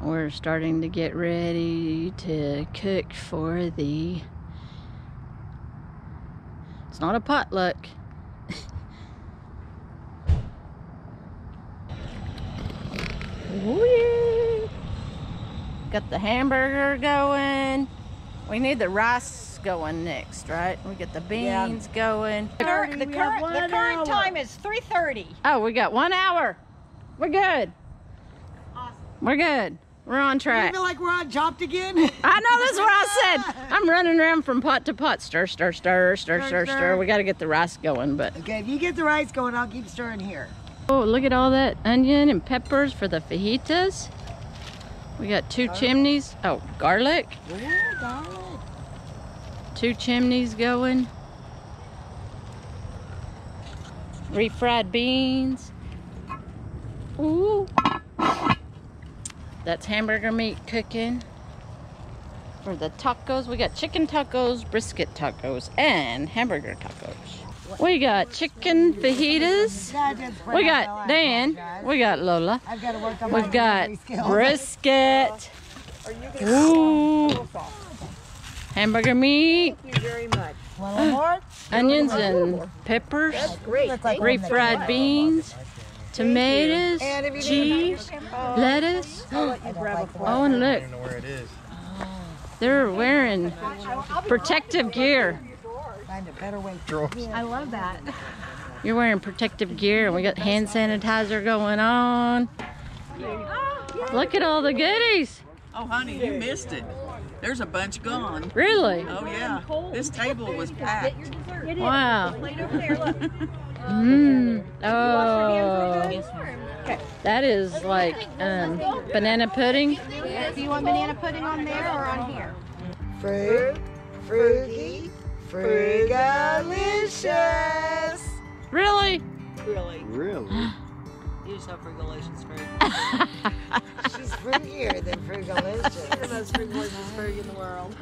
We're starting to get ready to cook for the. It's not a potluck. Whee! Got the hamburger going. We need the rice going next, right? We get the Yeah. beans going. The current, the We current, the current hour. time is 3:30. Oh, we got one hour. We're good. We're good. We're on I track. feel like we're on Chopped again. I know that's what I said. I'm running around from pot to pot. Stir, stir, stir, stir, stir, stir. We got to get the rice going, but okay, if you get the rice going, I'll keep stirring here. oh, look at all that onion and peppers for the fajitas. We got two chimneys. Oh, garlic. Garlic. Two chimneys going. Refried beans. Ooh. That's hamburger meat cooking. For the tacos, we got chicken tacos, brisket tacos, and hamburger tacos. We got chicken fajitas. We got Dan. We got Lola. I've got to work on my We've got brisket. Ooh. Hamburger meat. Thank you very much. A little onions and peppers, Great. Looks like one refried beans, tomatoes, And if you need cheese, lettuce. I'll let you grab a plate. Oh, and look, I don't know where it is. Oh. they're wearing protective gear. Find a better way. I love that. You're wearing protective gear, and we got hand sanitizer going on. Look at all the goodies. Oh, honey, you missed it. There's a bunch gone. Really? Oh, yeah. This table was packed. Wow. Mmm. Oh. That is like um, banana pudding. Do you want banana pudding on there or on here? Fruit, fruity, frugalicious. Really? Really? Really? You just have regulations for She's fruitier than frugalicious. She's the most regulations fruit in the world.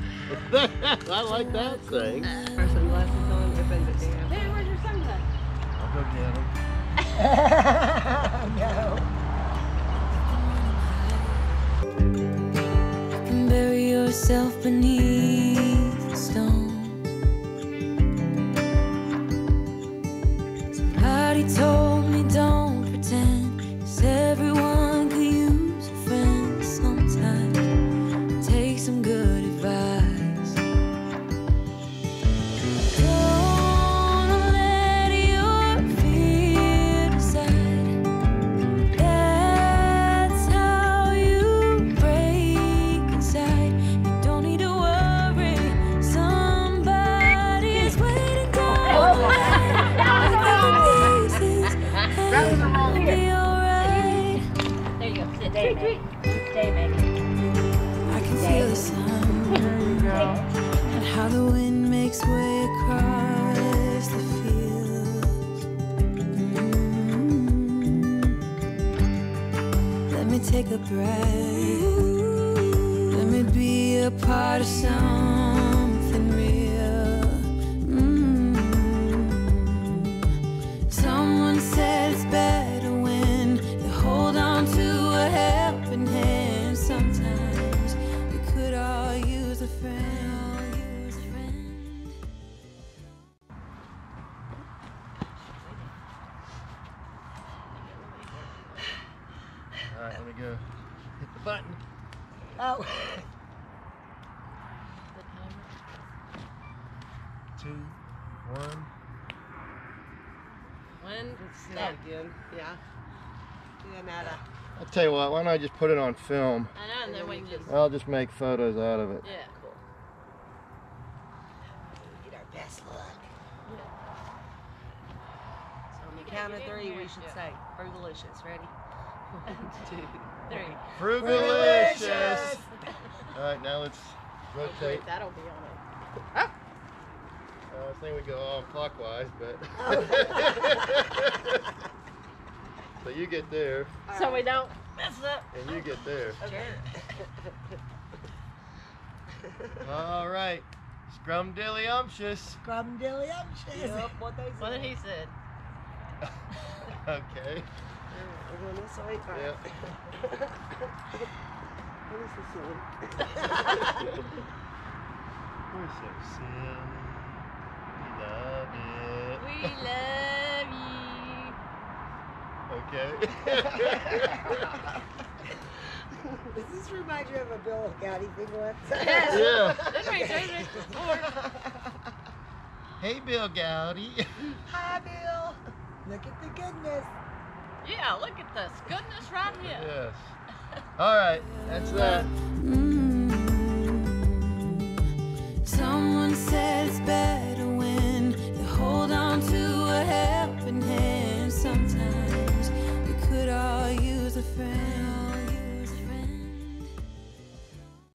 I like that thing. Go get them. no. can bury yourself beneath the stone. The wind makes way across the fields. Let me take a breath. Let me be a part of something let me go hit the button. Oh. Two, one. One Not again. Yeah. Yeah, nada. I'll tell you what, why don't I just put it on film? I know, and then we can just I'll just make photos out of it. yeah. Cool. Get our best look. So on the count of three, we should say, Frugalicious. Ready? One, two, Three. Frugalicious! All right, now let's rotate. That'll be on it. Uh, I think we go all clockwise, but. so you get there, So we don't. Mess up. And you get there. Okay. All right, scrumdiddlyumptious. Scrumdiddlyumptious. Yep, what they said. What did he said? Okay. We're going this way? All right. Yeah. That was so silly. We're so silly. We love it. We love you. Okay. Does this remind you of a Bill Gowdy thing once? yeah. That's right, that's right. Hey, Bill Gowdy. Hi, Bill. Look at the goodness. Yeah, look at this goodness right here. yes. All right. That's that. Mm. Someone said